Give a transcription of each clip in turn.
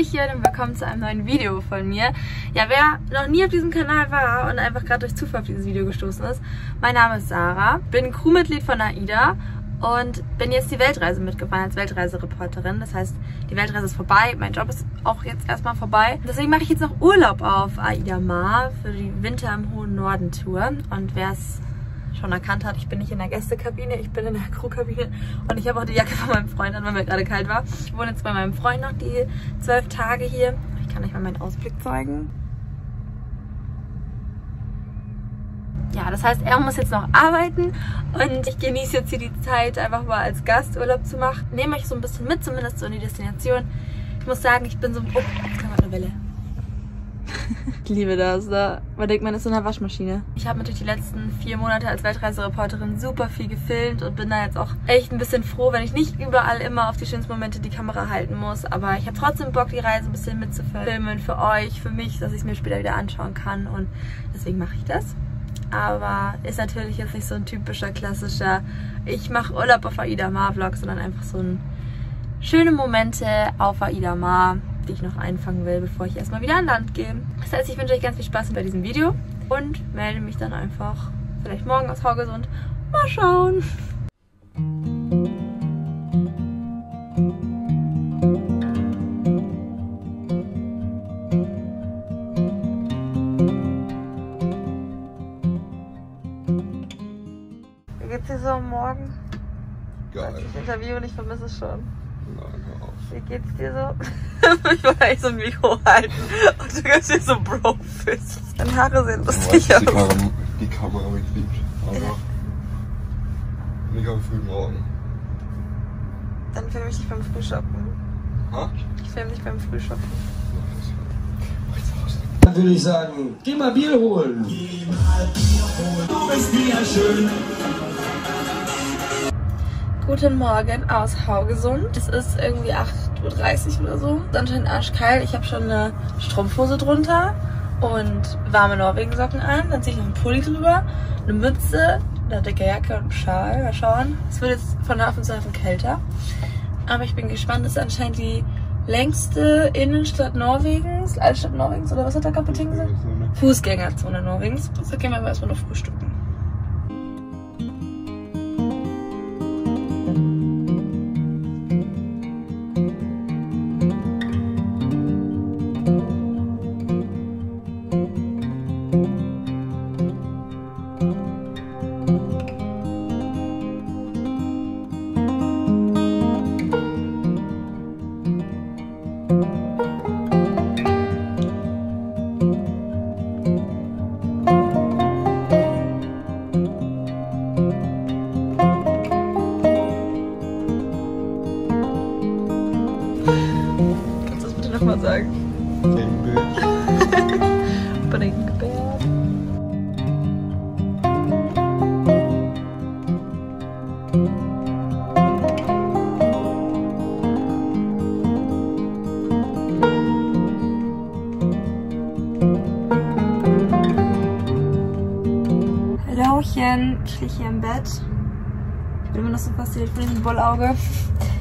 Hallöchen und willkommen zu einem neuen Video von mir. Ja, wer noch nie auf diesem Kanal war und einfach gerade durch Zufall auf dieses Video gestoßen ist, mein Name ist Sarah, bin Crewmitglied von AIDA und bin jetzt die Weltreise mitgefahren als Weltreisereporterin. Das heißt, die Weltreise ist vorbei, mein Job ist auch jetzt erstmal vorbei. Deswegen mache ich jetzt noch Urlaub auf AIDA Mar für die Winter im hohen Norden Tour. Und wer es schon erkannt hat, ich bin nicht in der Gästekabine, ich bin in der Crewkabine und ich habe auch die Jacke von meinem Freund an, weil mir gerade kalt war. Ich wohne jetzt bei meinem Freund noch die zwölf Tage hier. Ich kann euch mal meinen Ausblick zeigen. Ja, das heißt, er muss jetzt noch arbeiten und ich genieße jetzt hier die Zeit, einfach mal als Gast Urlaub zu machen. Nehme euch so ein bisschen mit, zumindest so in die Destination. Ich muss sagen, ich bin so... Oh, jetzt kam eine Welle. Ich liebe das. Da man denkt, man ist in einer Waschmaschine. Ich habe natürlich die letzten vier Monate als Weltreisereporterin super viel gefilmt und bin da jetzt auch echt ein bisschen froh, wenn ich nicht überall immer auf die schönsten Momente die Kamera halten muss. Aber ich habe trotzdem Bock, die Reise ein bisschen mitzufilmen für euch, für mich, dass ich es mir später wieder anschauen kann. Und deswegen mache ich das. Aber ist natürlich jetzt nicht so ein typischer, klassischer ich mache Urlaub auf Aida Mar Vlog, sondern einfach so ein schöne Momente auf Aida Mar die ich noch einfangen will, bevor ich erstmal wieder an Land gehe. Das heißt, ich wünsche euch ganz viel Spaß bei diesem Video und melde mich dann einfach vielleicht morgen aus Haugesund. Mal schauen. Wie geht's dir so am Morgen? Geil. Ich interview und ich vermisse es schon. Nein, hör auf. Wie geht's dir so? ich wollte eigentlich so ein Mikro halten und du gibst mir so Bro-Fist. Deine Haare sehen Du lustig die, aus. Kamera, die Kamera mich liebt. Aber nicht am frühen Morgen. Dann film ich dich beim Frühshoppen. Ha? Ich film dich beim Frühshoppen. Dann würde ich sagen, geh mal Bier holen. Guten Morgen aus Haugesund. Es ist irgendwie 8.30 Uhr oder so. Anscheinend arschkalt. Ich habe schon eine Strumpfhose drunter und warme Norwegensocken an. Dann ziehe ich noch einen Pulli drüber, eine Mütze, eine dicke Jacke und einen Schal. Mal schauen. Es wird jetzt von Hafen zu Hafen kälter. Aber ich bin gespannt. Es ist anscheinend die längste Innenstadt Norwegens, Altstadt Norwegens oder was hat der Kapitän gesagt? Fußgängerzone Norwegens. So gehen wir aber erstmal noch frühstücken. Hallöchen, ich liege hier im Bett. Ich bin immer noch so fasziniert von diesem Bullauge.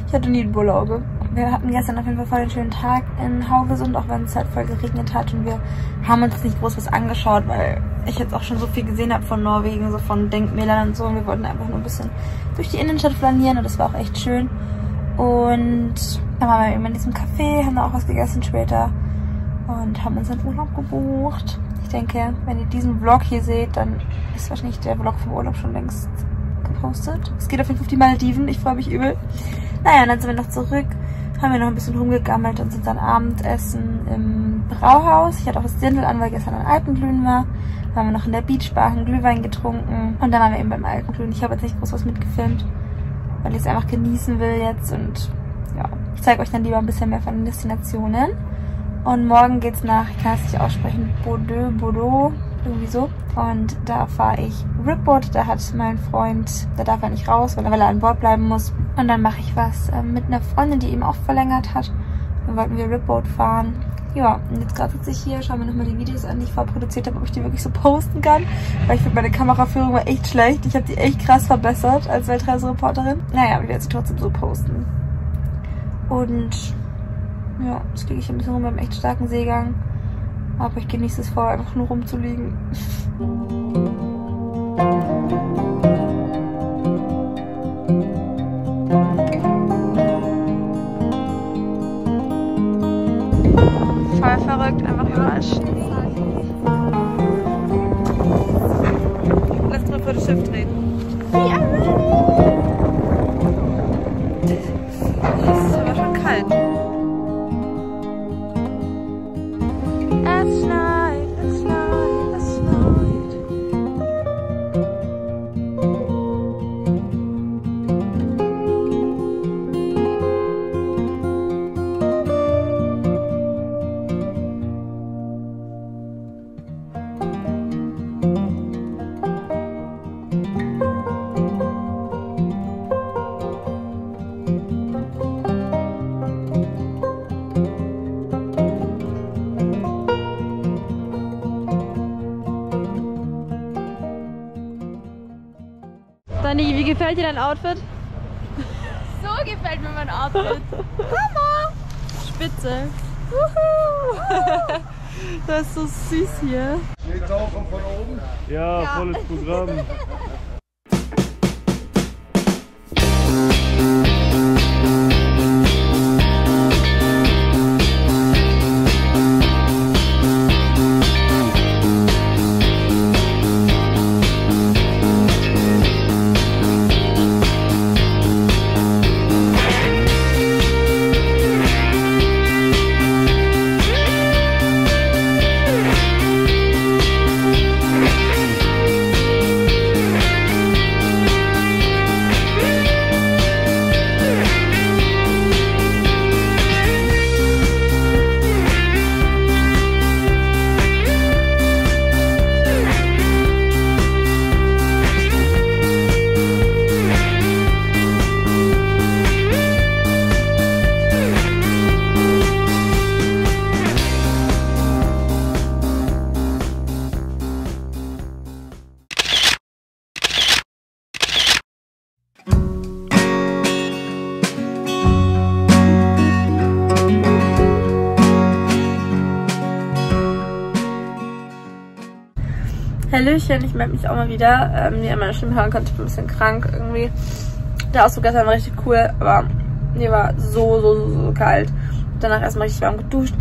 Ich hatte nie ein Bullauge. Wir hatten gestern auf jeden Fall voll den schönen Tag in Haugesund, auch wenn es halt voll geregnet hat. Und wir haben uns nicht groß was angeschaut, weil ich jetzt auch schon so viel gesehen habe von Norwegen, so von Denkmälern und so. Und wir wollten einfach nur ein bisschen durch die Innenstadt flanieren und das war auch echt schön. Und dann waren wir eben in diesem Café, haben da auch was gegessen später und haben uns einen Urlaub gebucht. Ich denke, wenn ihr diesen Vlog hier seht, dann ist wahrscheinlich der Vlog vom Urlaub schon längst gepostet. Es geht auf jeden Fall auf die Malediven, ich freue mich übel. Naja, dann sind wir noch zurück, haben wir noch ein bisschen rumgegammelt und sind dann Abendessen im Brauhaus. Ich hatte auch das Dirndl an, weil gestern ein Alpenglühen war. Dann haben wir noch in der Beachbar einen Glühwein getrunken und dann waren wir eben beim Alpenglühen. Ich habe jetzt nicht groß was mitgefilmt, weil ich es einfach genießen will jetzt und ja, ich zeige euch dann lieber ein bisschen mehr von den Destinationen. Und morgen geht's nach, ich kann es nicht aussprechen, Bordeaux, Bordeaux, irgendwie so. Und da fahre ich Ripboard. Da hat mein Freund, da darf er nicht raus, weil er, weil er an Bord bleiben muss. Und dann mache ich was äh, mit einer Freundin, die eben auch verlängert hat. Dann wollten wir Ripboard fahren. Ja, und jetzt gerade sitze ich hier, schaue mir nochmal die Videos an, die ich vorproduziert habe, ob ich die wirklich so posten kann. Weil ich finde, meine Kameraführung war echt schlecht. Ich habe die echt krass verbessert als Weltreisereporterin. Naja, aber ich werde sie trotzdem so posten. Und Ja, jetzt liege ich ein bisschen rum beim echt starken Seegang. Aber ich genieße es vorher einfach nur rumzuliegen. Voll verrückt, einfach überall Schnee. Dir dein Outfit? So gefällt mir mein Outfit. Mama! Spitze. Wuhu. Das ist so süß hier. Schneetauchen von oben. Ja, volles Programm. Hallöchen, ich melde mich auch mal wieder. Ähm, ihr meine Stimme hören könnt, ich ein bisschen krank irgendwie. Der Ausflug gestern war richtig cool, aber mir war so, so, so, so kalt. Danach erstmal richtig warm geduscht.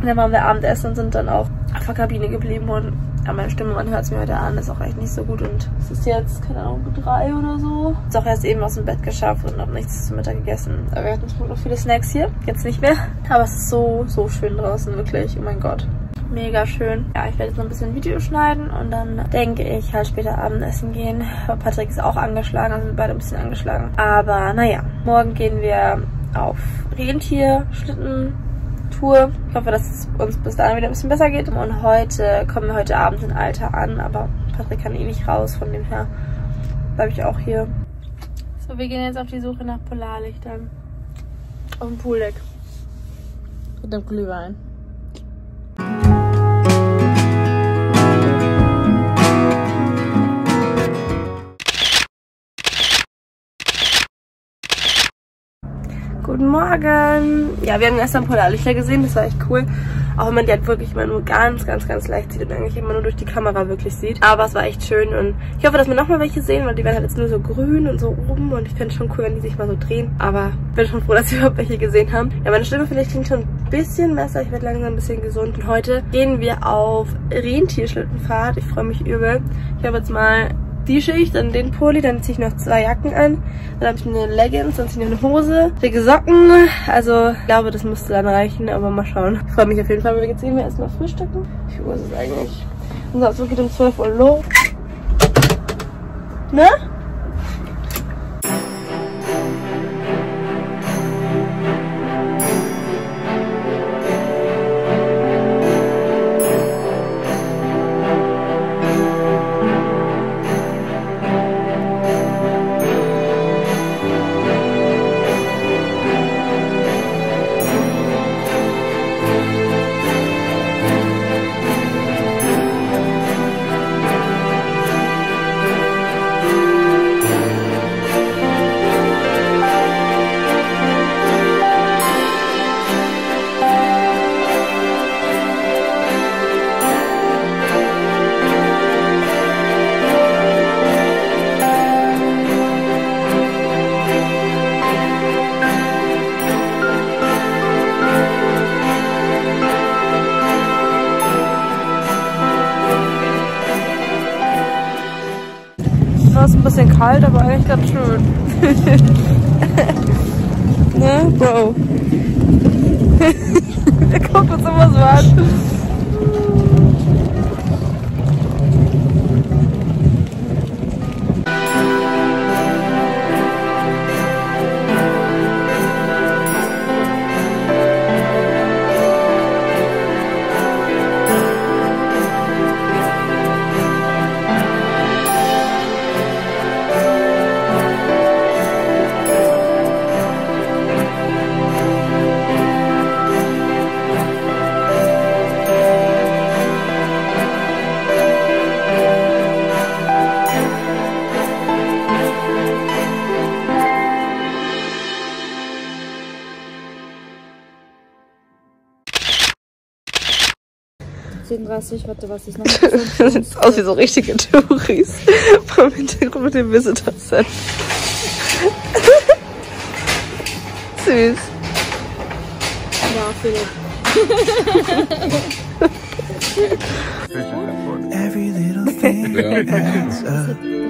Und dann waren wir Abendessen und sind dann auch auf der Kabine geblieben und ja, meine Stimme, man hört es mir heute an, ist auch echt nicht so gut und es ist jetzt, keine Ahnung, drei oder so. Ist auch erst eben aus dem Bett geschafft und habe nichts zum Mittag gegessen. Aber wir hatten Glück noch viele Snacks hier, jetzt nicht mehr. Aber es ist so, so schön draußen, wirklich, oh mein Gott. Mega schön. Ja, ich werde jetzt noch ein bisschen Video schneiden und dann denke ich halt später Abendessen gehen. Patrick ist auch angeschlagen, also sind beide ein bisschen angeschlagen. Aber naja, morgen gehen wir auf Rentierschlitten Tour. Ich hoffe, dass es uns bis dahin wieder ein bisschen besser geht. Und heute kommen wir heute Abend in Alter an, aber Patrick kann eh nicht raus, von dem her bleibe ich auch hier. So, wir gehen jetzt auf die Suche nach Polarlichtern. Auf dem Pooldeck. Mit dem Glühwein. Guten Morgen! Ja, wir haben gestern Polarlichter gesehen, das war echt cool. Auch wenn man die halt wirklich immer nur ganz, ganz, ganz leicht sieht und eigentlich immer nur durch die Kamera wirklich sieht. Aber es war echt schön und ich hoffe, dass wir nochmal welche sehen, weil die werden halt jetzt nur so grün und so oben und ich fände es schon cool, wenn die sich mal so drehen. Aber ich bin schon froh, dass wir überhaupt welche gesehen haben. Ja, meine Stimme vielleicht klingt schon ein bisschen besser, ich werde langsam ein bisschen gesund. Und heute gehen wir auf Rentierschlittenfahrt. Ich freue mich übel. Ich habe jetzt mal die Schicht, dann den Pulli, dann ziehe ich noch zwei Jacken an. Dann habe ich eine Leggings, dann ziehe ich eine Hose, dicke Socken. Also ich glaube, das müsste dann reichen, aber mal schauen. Ich freue mich auf jeden Fall, weil jetzt gehen wir erstmal frühstücken. Wie Uhr ist es eigentlich? Unser Ausflug geht um 12 Uhr los. Ne? Ein bisschen kalt, aber eigentlich ganz schön. ne, Bro? Der guckt uns immer so an. Warte, was ist noch? das sieht aus wie so richtige Touris vom Hintergrund mit dem Visitor Center. Süß. Ja, Philipp. Every little thing adds up.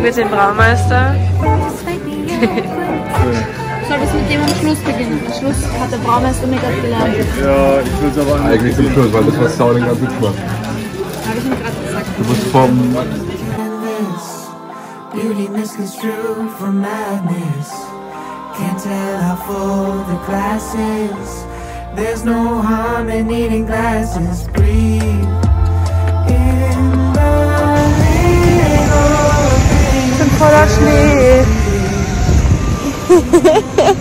Biertasting mit dem Braumeister. Soll das mit dem am Schluss beginnen? Am Schluss hat der Braumeister mir das gelernt. Ja, ich will es aber Eigentlich zum Schluss, weil das was Sounding ganz gut macht. Habe ich ihm gerade gesagt. Du musst vom beauty misconstrued for madness. Can't tell how full the glass is. There's no harm in needing glasses. Breathe Voller Schnee.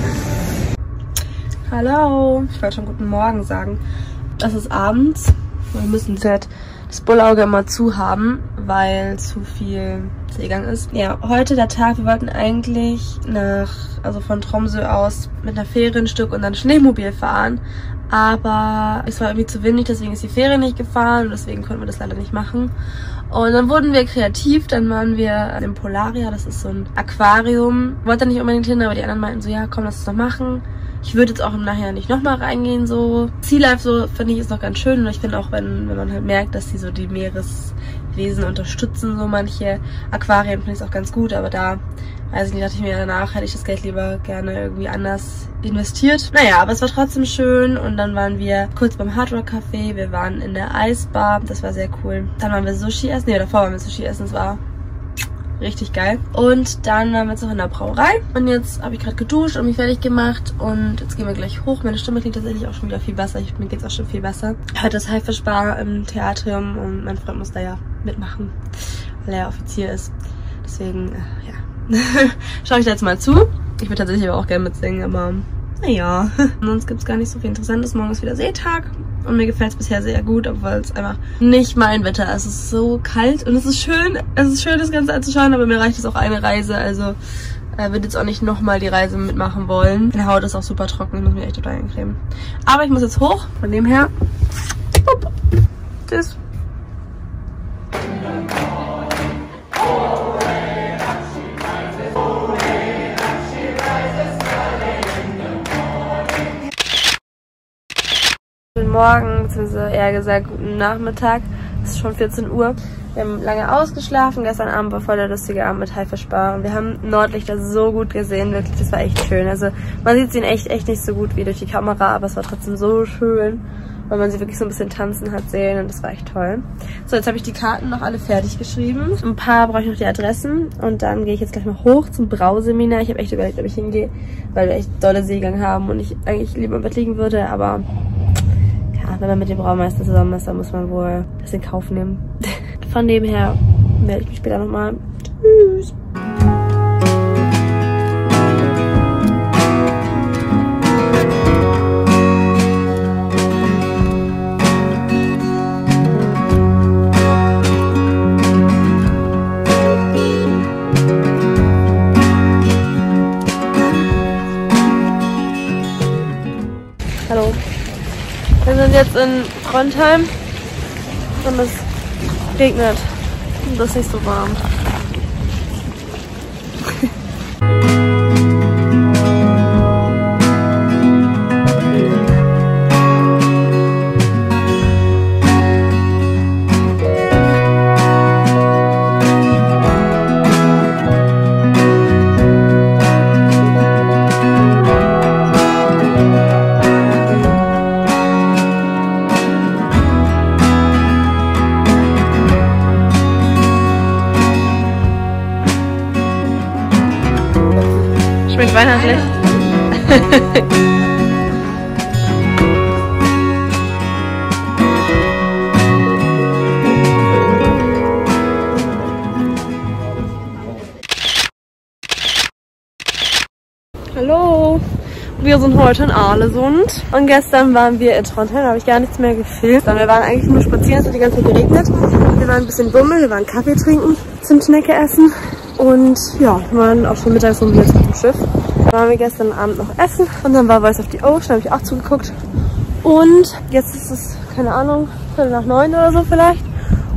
Hallo. Ich wollte schon guten Morgen sagen. Es ist abends. Wir müssen halt das Bullauge immer zu haben, weil zu viel Seegang ist. Ja, heute der Tag. Wir wollten eigentlich nach, also von Tromsø aus mit einer Fähre ein Stück und dann Schneemobil fahren. Aber es war irgendwie zu windig, deswegen ist die Fähre nicht gefahren und deswegen konnten wir das leider nicht machen. Und dann wurden wir kreativ, dann waren wir im Polaria, das ist so ein Aquarium. Wollte nicht unbedingt hin, aber die anderen meinten so, ja komm, lass es doch machen. Ich würde jetzt auch im Nachhinein nicht nochmal reingehen, so. Sea Life, so, finde ich, ist noch ganz schön. Und ich finde auch, wenn, wenn man halt merkt, dass die so die Meereswesen unterstützen, so manche Aquarien, finde ich es auch ganz gut. Aber da, ich nicht, dachte ich mir danach, hätte ich das Geld lieber gerne irgendwie anders investiert. Naja, aber es war trotzdem schön. Und dann waren wir kurz beim Hard Rock Café. Wir waren in der Eisbar. Das war sehr cool. Dann waren wir Sushi essen. Nee, davor waren wir Sushi essen. Es war Richtig geil. Und dann waren wir jetzt noch in der Brauerei. Und jetzt habe ich gerade geduscht und mich fertig gemacht. Und jetzt gehen wir gleich hoch. Meine Stimme klingt tatsächlich auch schon wieder viel besser. Ich, mir geht's auch schon viel besser. Heute ist Haifisch Bar im Theatrium und mein Freund muss da ja mitmachen, weil er Offizier ist. Deswegen, äh, ja. Schaue ich da jetzt mal zu. Ich würde tatsächlich aber auch gerne mitsingen, aber naja. Sonst gibt's gar nicht so viel Interessantes. Morgen ist wieder Seetag. Und mir gefällt es bisher sehr gut, obwohl es einfach nicht mein Wetter ist. Es ist so kalt und es ist schön. Es ist schön, das Ganze anzuschauen, aber mir reicht es auch eine Reise. Also äh, würde jetzt auch nicht nochmal die Reise mitmachen wollen. Meine Haut ist auch super trocken, ich muss mich echt total eincremen. Aber ich muss jetzt hoch, von dem her. Tschüss. Morgen, beziehungsweise eher gesagt guten Nachmittag. Es ist schon 14 Uhr. Wir haben lange ausgeschlafen. Gestern Abend war voll der lustige Abend mit Haifischbar. Wir haben Nordlichter so gut gesehen. Wirklich, das war echt schön. Also man sieht sie in echt, echt nicht so gut wie durch die Kamera, aber es war trotzdem so schön, weil man sie wirklich so ein bisschen tanzen hat sehen und das war echt toll. So, jetzt habe ich die Karten noch alle fertig geschrieben. Ein paar brauche ich noch die Adressen und dann gehe ich jetzt gleich mal hoch zum Brauseminar. Ich habe echt überlegt, ob ich hingehe, weil wir echt dolle Seegang haben und ich eigentlich lieber im Bett liegen würde, aber wenn man mit dem Braumeister zusammen ist, dann muss man wohl das in Kauf nehmen. Von dem her melde ich mich später nochmal. Tschüss. In time. es regnet. Und das ist nicht so warm. Ahlesund und gestern waren wir in Trondheim, da habe ich gar nichts mehr gefilmt. Wir waren eigentlich nur spazieren, es hat die ganze Zeit geregnet. Wir waren ein bisschen bummeln, wir waren Kaffee trinken, Zimtschnecke essen und ja, wir waren auch schon mittags um jetzt auf dem Schiff. Da waren wir gestern Abend noch essen und dann war Voice of the Ocean, habe ich auch zugeguckt. Und jetzt ist es, keine Ahnung, Viertel nach neun oder so vielleicht.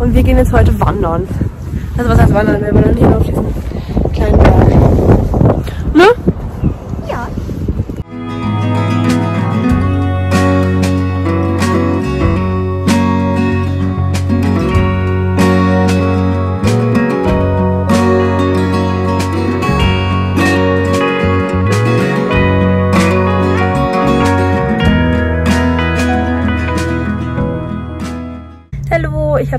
Und wir gehen jetzt heute wandern. Also was heißt wandern? Wir wandern hier auf diesen kleinen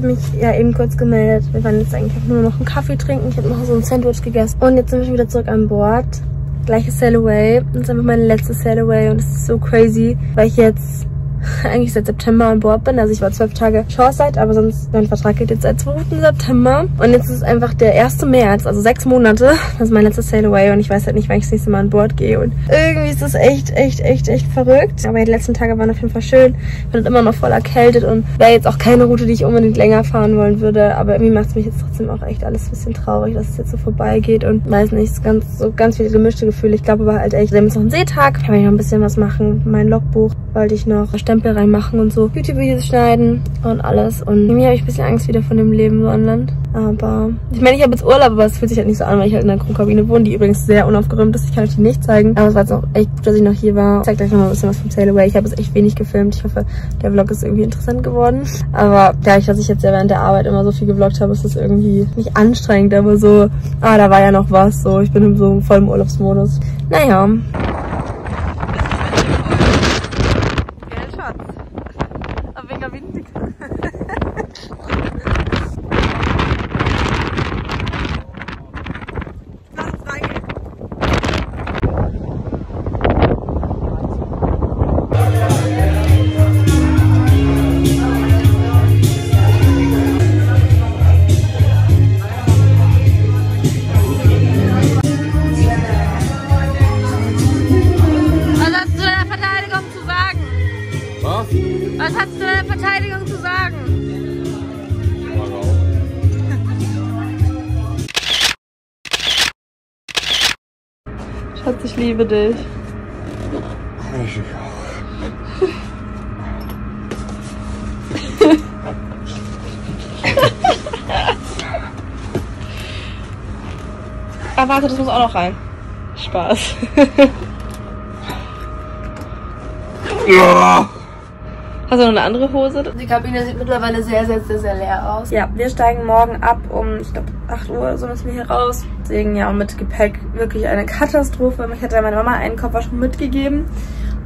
habe mich ja eben kurz gemeldet. Wir waren jetzt eigentlich nur noch einen Kaffee trinken. Ich habe noch so ein Sandwich gegessen. Und jetzt sind wir schon wieder zurück an Bord. Gleiche Sail Away. Das ist einfach meine letzte Sail Away und es ist so crazy, weil ich jetzt eigentlich seit September an Bord bin. Also ich war zwölf Tage Shoreside, aber sonst, mein Vertrag geht jetzt seit 2. September. Und jetzt ist einfach der 1. März, also sechs Monate. Das ist mein letztes Sail Away und ich weiß halt nicht, wann ich das nächste Mal an Bord gehe. Und irgendwie ist das echt, echt, echt, echt verrückt. Aber die letzten Tage waren auf jeden Fall schön. Bin halt immer noch voll erkältet und wäre jetzt auch keine Route, die ich unbedingt länger fahren wollen würde. Aber irgendwie macht es mich jetzt trotzdem auch echt alles ein bisschen traurig, dass es jetzt so vorbeigeht. Und weiß nicht, ganz, so ganz viele gemischte Gefühle. Ich glaube aber halt echt, wir haben jetzt noch einen Seetag. Kann ich noch ein bisschen was machen. Mein Logbuch wollte ich noch Stempel reinmachen und so. YouTube-Videos schneiden und alles. Und irgendwie habe ich ein bisschen Angst wieder von dem Leben so an Land. Aber ich meine, ich habe jetzt Urlaub, aber es fühlt sich halt nicht so an, weil ich halt in einer Crewkabine wohne, die übrigens sehr unaufgeräumt ist. Ich kann euch die nicht zeigen. Aber es war jetzt auch echt gut, dass ich noch hier war. Ich zeig gleich noch mal ein bisschen was vom Sail Away. Ich habe jetzt echt wenig gefilmt. Ich hoffe, der Vlog ist irgendwie interessant geworden. Aber dadurch, dass ich jetzt ja während der Arbeit immer so viel gevloggt habe, ist das irgendwie nicht anstrengend, aber so, ah, da war ja noch was. So, ich bin in so vollem Urlaubsmodus. Naja. Was hast du der Verteidigung zu sagen? Schatz, ich liebe dich. Ich auch. ah, warte, das muss auch noch rein. Spaß. ja. Hast du noch eine andere Hose? Die Kabine sieht mittlerweile sehr, sehr, sehr, sehr leer aus. Ja, wir steigen morgen ab um, ich glaube, 8 Uhr so müssen wir hier raus. Deswegen ja, mit Gepäck wirklich eine Katastrophe. Ich hätte meiner Mama einen Koffer schon mitgegeben.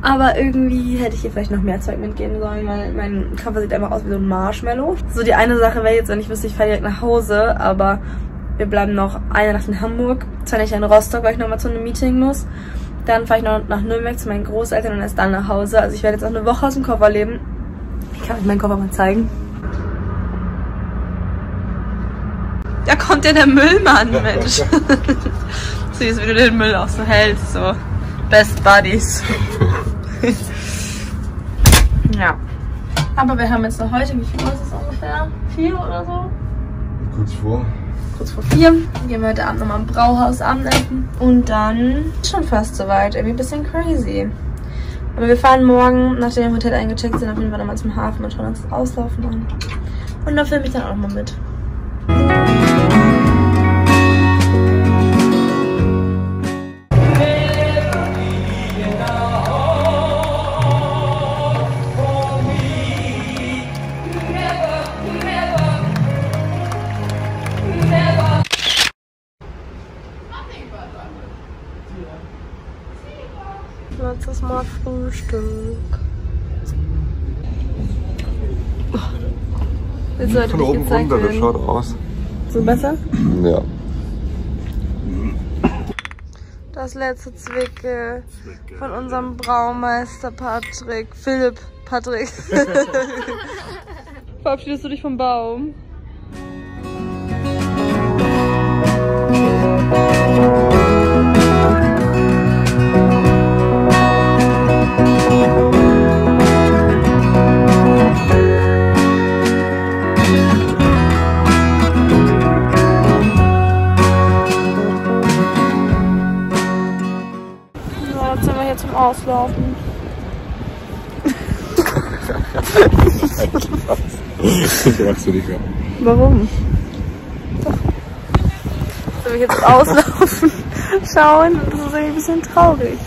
Aber irgendwie hätte ich hier vielleicht noch mehr Zeug mitgeben sollen, weil mein Koffer sieht einfach aus wie so ein Marshmallow. So die eine Sache wäre jetzt, wenn ich wüsste, ich fahre direkt nach Hause, aber wir bleiben noch eine Nacht in Hamburg. Zwar nicht in Rostock, weil ich nochmal zu einem Meeting muss. Dann fahre ich noch nach Nürnberg zu meinen Großeltern und erst dann nach Hause. Also ich werde jetzt auch eine Woche aus dem Koffer leben. Ich kann euch meinen Koffer mal zeigen. Da kommt ja der Müllmann, Mensch. Süß, wie du den Müll auch so hältst, so. Best Buddies. ja. Aber wir haben jetzt noch heute, wie viel Uhr ist es ungefähr? Vier oder so? Kurz vor. kurz vor vier. Dann gehen wir heute Abend nochmal im Brauhaus Abendessen. Und dann ist schon fast soweit. Irgendwie ein bisschen crazy. Aber wir fahren morgen, nachdem wir im Hotel eingecheckt sind, auf jeden Fall nochmal zum Hafen und schauen uns das Auslaufen an. Und da filme ich dann auch mal mit. Sollte Von oben runter, das schaut aus. So besser? Ja. Das letzte Zwicke von unserem Braumeister Patrick. Philipp Patrick. Verabschiedest du dich vom Baum? Wir hier zum Auslaufen. Magst du nicht mehr. Warum? Doch. Soll ich jetzt auslaufen? Schauen, das ist irgendwie ein bisschen traurig.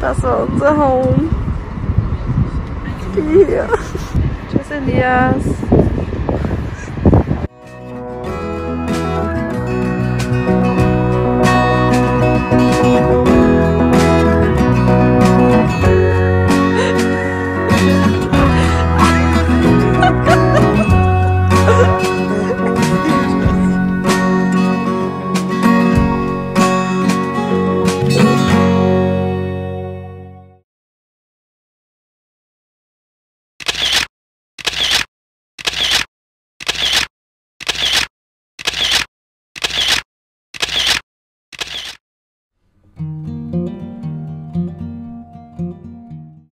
Das war unser Home. Hier. Tschüss, Elias.